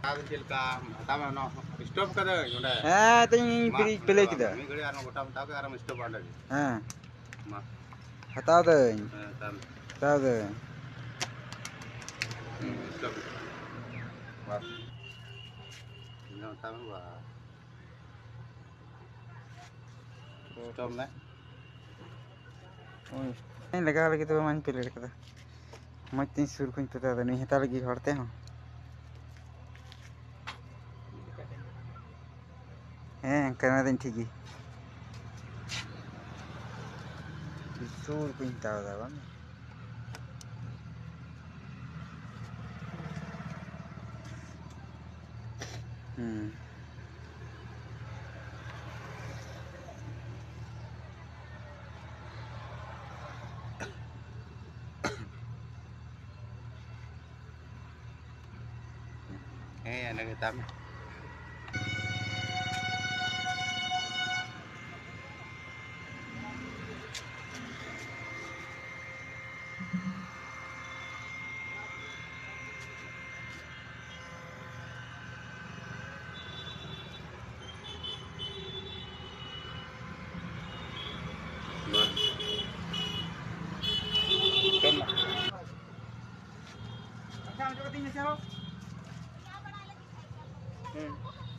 ᱞᱟᱜᱟᱣ ᱞᱟᱹᱜᱤᱫ ᱫᱚ ᱵᱟᱹᱧ ᱯᱞᱮᱴ ᱠᱟᱫᱟ ᱢᱚᱡᱽ ᱛᱤᱧ ᱥᱩᱨ ᱠᱷᱚᱱ ᱯᱮᱛᱟ ᱫᱟ ᱱᱩᱭ ᱦᱟᱛᱟᱣ ᱞᱟᱹᱜᱤᱫ ᱦᱚᱲ ᱛᱮᱦᱚᱸ canadá eh, en chiqui. Y sur pintada, vamos. Mm. Eh, ¿Qué es eso? el es eso?